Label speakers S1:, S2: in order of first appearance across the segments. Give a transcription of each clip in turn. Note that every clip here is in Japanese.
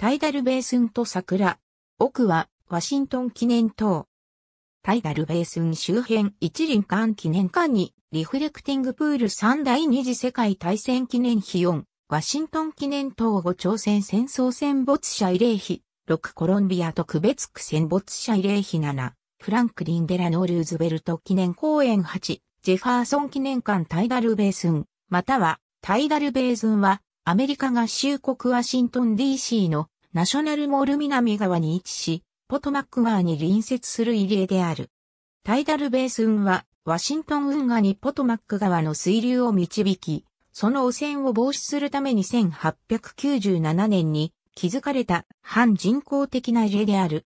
S1: タイダルベースンと桜。奥はワシントン記念塔。タイダルベースン周辺一輪館記念館にリフレクティングプール3第二次世界大戦記念碑4、ワシントン記念塔5朝鮮戦争戦没者慰霊碑、6コロンビア特別区戦没者慰霊碑7、フランクリン・デラノ・ルーズベルト記念公園8、ジェファーソン記念館タイダルベースン、またはタイダルベースンはアメリカ合衆国ワシントン DC のナショナルモール南側に位置し、ポトマック川に隣接する入江である。タイダルベース運は、ワシントン運河にポトマック川の水流を導き、その汚染を防止するために1897年に築かれた反人工的な入江である。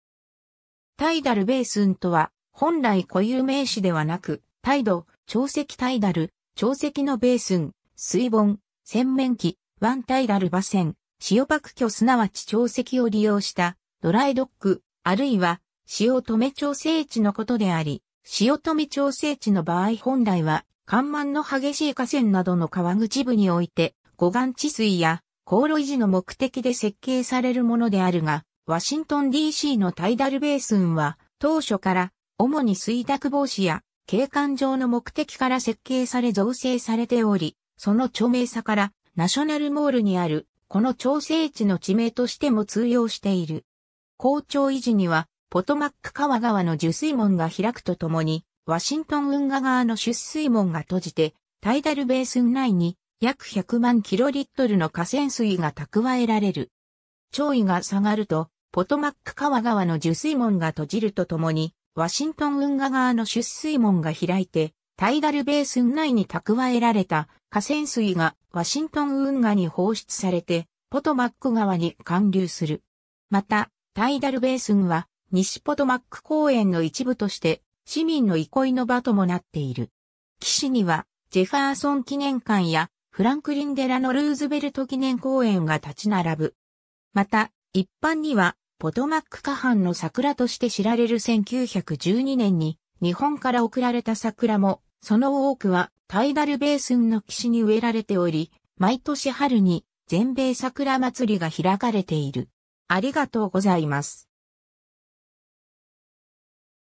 S1: タイダルベース運とは、本来固有名詞ではなく、タイド、潮汐タイダル、潮汐のベースン、水盆、洗面器、ワンタイダルバセン、塩爆居すなわち潮汐を利用したドライドック、あるいは塩止め調整地のことであり、塩止め調整地の場合本来は、干満の激しい河川などの川口部において、護岸治水や航路維持の目的で設計されるものであるが、ワシントン DC のタイダルベースンは、当初から主に水濁防止や景観上の目的から設計され造成されており、その著名さからナショナルモールにあるこの調整地の地名としても通用している。校長維持には、ポトマック川川の受水門が開くとともに、ワシントン運河側の出水門が閉じて、タイダルベース内に約100万キロリットルの河川水が蓄えられる。潮位が下がると、ポトマック川側の受水門が閉じるとともに、ワシントン運河側の出水門が開いて、タイダルベースン内に蓄えられた河川水がワシントン運河に放出されて、ポトマック川に還流する。また、タイダルベースンは、西ポトマック公園の一部として、市民の憩いの場ともなっている。岸には、ジェファーソン記念館や、フランクリンデラのルーズベルト記念公園が立ち並ぶ。また、一般には、ポトマック河畔の桜として知られる1912年に、日本から送られた桜も、その多くはタイダルベースンの岸に植えられており、毎年春に全米桜祭りが開かれている。ありがとうございます。